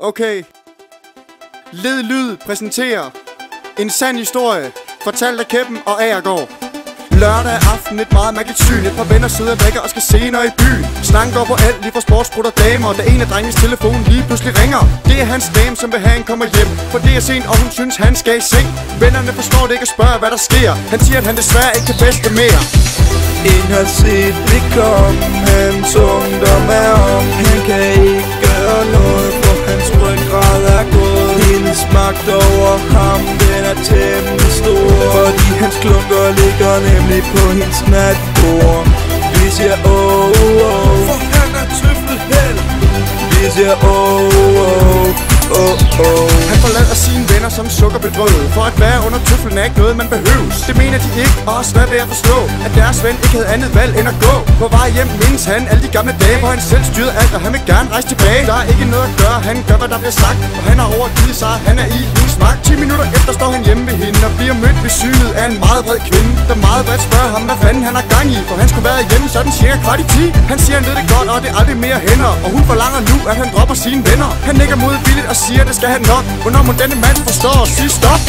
Okay. Led Lyd præsenterer en sand historie, fortalt af Kæppen og Agergaard. Lørdag aften et meget mærkeligt syn. Et par venner sidder og drikker og skal senere i byen. Snakken går på alt lige fra sportsbrud og damer. Da en af drengens telefon lige pludselig ringer. Det er hans dame som vil have han kommer hjem. For det er sent og hun synes han skal i seng. Vennerne forstår det ikke og spørger hvad der sker. Han siger at han desværre ikke kan feste mere. Ingen har set det komme. Hans ungdom er om. Han kan ikke gøre noget. Klunker ligger nemlig på hendes natbord Vi siger oh oh For han er tøflet held. Vi siger oh oh oh oh han som sukkerbedrøvet For at være under tøflen er ikke noget man behøves. Det mener de ikke og er svært ved at forstå At deres ven ikke havde andet valg end at gå. På vej hjem mindes han alle de gamle dage Hvor han selv styrede alt og han vil gerne rejse tilbage. Der er ikke noget at gøre, han gør hvad der bliver sagt Og han har overgivet sig, han er i hendes magt. 10 minutter efter står han hjemme ved hende Og bliver mødt ved synet af en meget vred kvinde Der meget bredt spørger ham hvad fanden han har gang i For han skulle være hjemme sådan cirka kvart i 10 Han siger han ved det godt og det er aldrig mere hænder Og hun forlanger nu at han dropper sine venner. Han nikker modvilligt og siger det skal han nok. Hvornår må denne mand forstå og sige stop?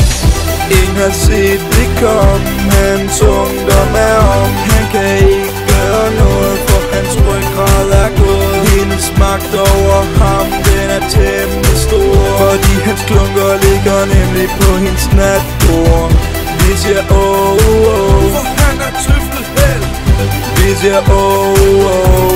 Ingen har set det komme tungt om er om. Han kan ikke gøre noget For hans ryggrad er gået. Hendes magt over ham Den er temmelig stor. Fordi hans klunker ligger nemlig på hendes natbord. Vi siger oh oh For han er tøflet held Vi siger oh oh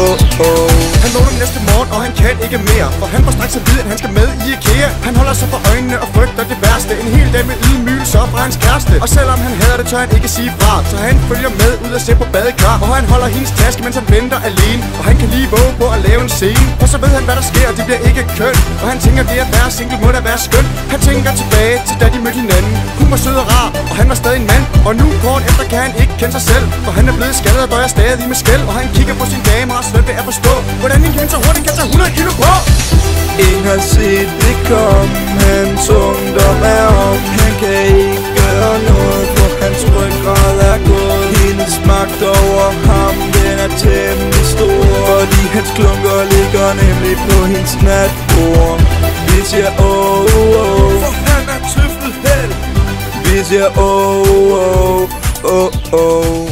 oh oh Han vågner næste morgen, og han kan ikke mere. For han får straks at vide, at han skal med i IKEA. Han holder sig for øjnene og frygter det værste. En hel dag med ydmygelse fra hans kæreste. Og selvom han hader det, tør han ikke sige fra. Så han følger med ud og ser på badekar. Og han holder hendes taske, mens han venter alene. Og han kan lige våge på at lave en scene. For så ved han, hvad der sker, og det bliver ikke kønt Og han tænker, det at være single må da være skønt. Han tænker tilbage til da de mødte hinanden. Hun var sød og rar, og han var stadig en mand. Og nu kort efter kan han ikke kende sig selv. For han er blevet skadet og døjer stadig med skæld. Og han kigger på sin dame og har at forstå. Hvordan en kvinde så hurtigt kan tage 100 kilo på. Ingen har set det komme. Hans ungdom er om. Han kan ikke gøre noget For hans ryggrad er gået. Hendes magt over ham Den er temmelig stor. Fordi hans klunker ligger nemlig på hendes natbord. Vi siger oh oh For han er tøflet held. Vi siger oh oh oh oh